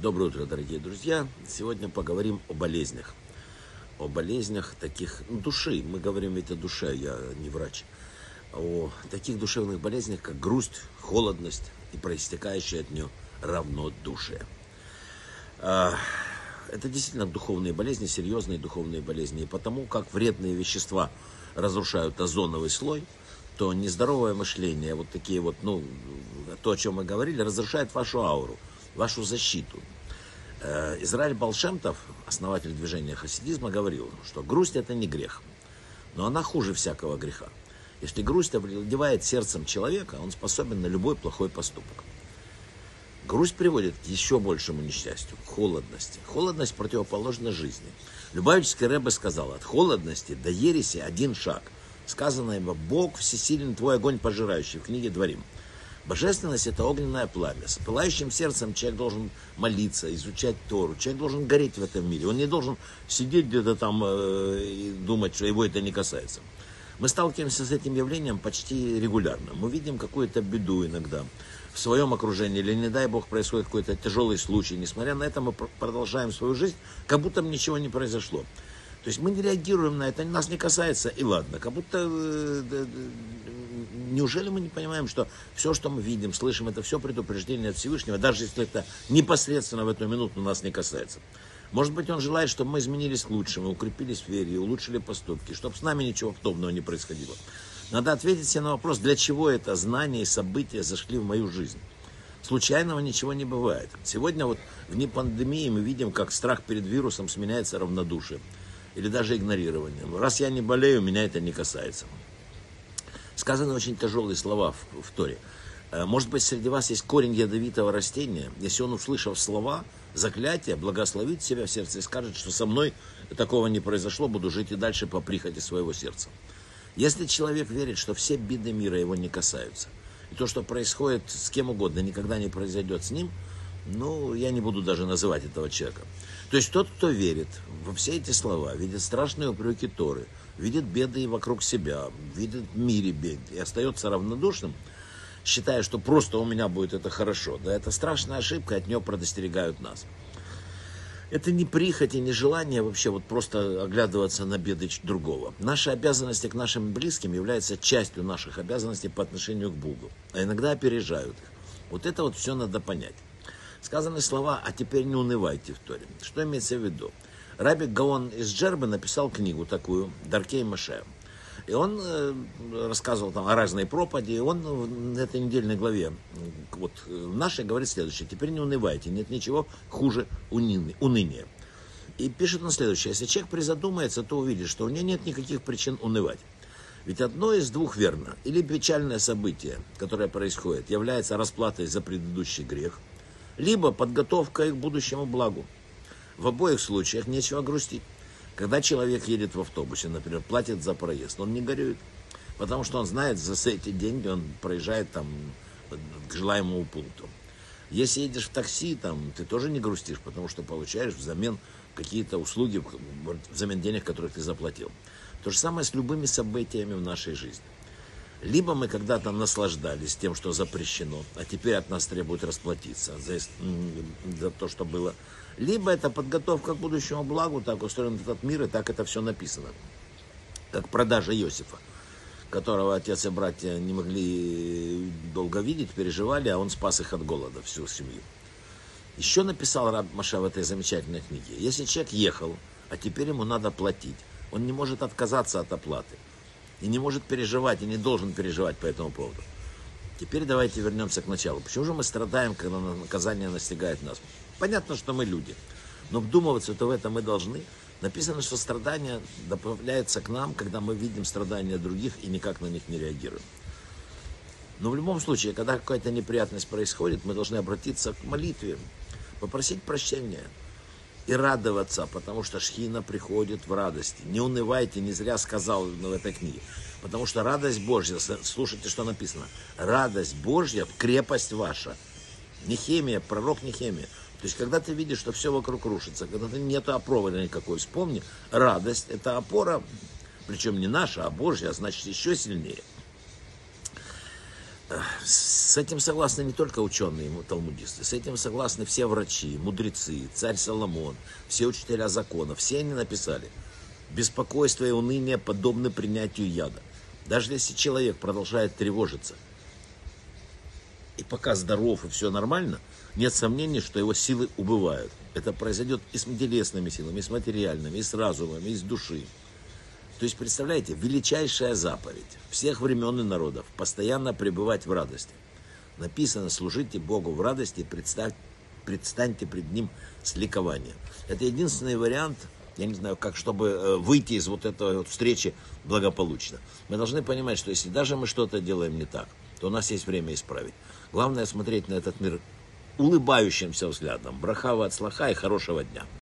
Доброе утро, дорогие друзья. Сегодня поговорим о болезнях. О болезнях таких ну, души. Мы говорим ведь о душе, я не врач. О таких душевных болезнях, как грусть, холодность и проистекающее от нее равнодушие. А, это действительно духовные болезни, серьезные духовные болезни. И потому как вредные вещества разрушают озоновый слой, то нездоровое мышление, вот такие вот, ну, то, о чем мы говорили, разрушает вашу ауру, вашу защиту. Э, Израиль Балшемтов, основатель движения хасидизма, говорил, что грусть это не грех, но она хуже всякого греха. Если грусть овладевает сердцем человека, он способен на любой плохой поступок. Грусть приводит к еще большему несчастью, к холодности. Холодность противоположна жизни. Любавический Рэбе сказал, от холодности до ереси один шаг. Сказано ибо Бог всесилен твой огонь пожирающий в книге Дворим. Божественность – это огненное пламя. С пылающим сердцем человек должен молиться, изучать Тору. Человек должен гореть в этом мире. Он не должен сидеть где-то там э, и думать, что его это не касается. Мы сталкиваемся с этим явлением почти регулярно. Мы видим какую-то беду иногда в своем окружении, или, не дай бог, происходит какой-то тяжелый случай. Несмотря на это, мы продолжаем свою жизнь, как будто ничего не произошло. То есть мы не реагируем на это, нас не касается, и ладно. Как будто... Неужели мы не понимаем, что все, что мы видим, слышим, это все предупреждение от Всевышнего, даже если это непосредственно в эту минуту нас не касается. Может быть, он желает, чтобы мы изменились к лучшему, укрепились в вере, улучшили поступки, чтобы с нами ничего подобного не происходило. Надо ответить себе на вопрос, для чего это знание и события зашли в мою жизнь. Случайного ничего не бывает. Сегодня вот вне пандемии мы видим, как страх перед вирусом сменяется равнодушием или даже игнорированием. Раз я не болею, меня это не касается. Сказаны очень тяжелые слова в, в Торе. Э, может быть, среди вас есть корень ядовитого растения. Если он, услышав слова, заклятие, благословит себя в сердце и скажет, что со мной такого не произошло, буду жить и дальше по прихоти своего сердца. Если человек верит, что все беды мира его не касаются, и то, что происходит с кем угодно, никогда не произойдет с ним, ну, я не буду даже называть этого человека. То есть тот, кто верит во все эти слова, видит страшные упреки Торы, видит беды вокруг себя, видит в мире беды и остается равнодушным, считая, что просто у меня будет это хорошо. Да, это страшная ошибка, от нее предостерегают нас. Это не прихоть и не желание вообще вот просто оглядываться на беды другого. Наши обязанности к нашим близким являются частью наших обязанностей по отношению к Богу, а иногда опережают их. Вот это вот все надо понять. Сказаны слова «а теперь не унывайте» в Торе. Что имеется в виду? Рабик Гаон из Джербы написал книгу такую «Даркей Маше». И он э, рассказывал там о разной пропаде, и он в этой недельной главе, вот в нашей, говорит следующее, теперь не унывайте, нет ничего хуже уныния. И пишет он следующее, если человек призадумается, то увидит, что у него нет никаких причин унывать. Ведь одно из двух верно. Или печальное событие, которое происходит, является расплатой за предыдущий грех, либо подготовкой к будущему благу. В обоих случаях нечего грустить. Когда человек едет в автобусе, например, платит за проезд, он не горюет. Потому что он знает, за эти деньги он проезжает там к желаемому пункту. Если едешь в такси, там, ты тоже не грустишь, потому что получаешь взамен какие-то услуги, взамен денег, которых ты заплатил. То же самое с любыми событиями в нашей жизни. Либо мы когда-то наслаждались тем, что запрещено, а теперь от нас требуют расплатиться за, за то, что было. Либо это подготовка к будущему благу, так устроен этот мир, и так это все написано. Как продажа Иосифа, которого отец и братья не могли долго видеть, переживали, а он спас их от голода, всю семью. Еще написал Раб Маша в этой замечательной книге. Если человек ехал, а теперь ему надо платить, он не может отказаться от оплаты – и не может переживать, и не должен переживать по этому поводу. Теперь давайте вернемся к началу. Почему же мы страдаем, когда наказание настигает нас? Понятно, что мы люди, но вдумываться-то в это мы должны. Написано, что страдание добавляется к нам, когда мы видим страдания других и никак на них не реагируем. Но в любом случае, когда какая-то неприятность происходит, мы должны обратиться к молитве, попросить прощения – и радоваться, потому что Шхина приходит в радости. Не унывайте, не зря сказал в этой книге. Потому что радость Божья, слушайте, что написано. Радость Божья, крепость ваша. Нехемия, пророк Нехемия. То есть, когда ты видишь, что все вокруг рушится, когда ты нет опоры никакой, вспомни, радость – это опора, причем не наша, а Божья, а значит еще сильнее. С этим согласны не только ученые, талмудисты, с этим согласны все врачи, мудрецы, царь Соломон, все учителя закона, все они написали. Беспокойство и уныние подобны принятию яда. Даже если человек продолжает тревожиться, и пока здоров и все нормально, нет сомнений, что его силы убывают. Это произойдет и с телесными силами, и с материальными, и с разумом, и с души. То есть, представляете, величайшая заповедь всех времен и народов – постоянно пребывать в радости. Написано, служите Богу в радости, представь, предстаньте пред Ним с ликованием. Это единственный вариант, я не знаю, как, чтобы э, выйти из вот этой вот встречи благополучно. Мы должны понимать, что если даже мы что-то делаем не так, то у нас есть время исправить. Главное смотреть на этот мир улыбающимся взглядом. Брахава от слаха и хорошего дня.